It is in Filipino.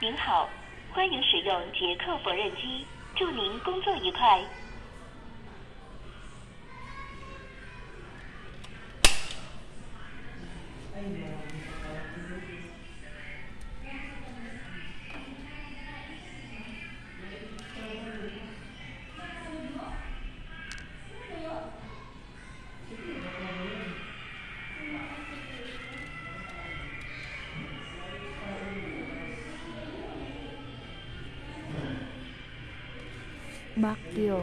您好，欢迎使用捷克缝纫机，祝您工作愉快。Bakyo.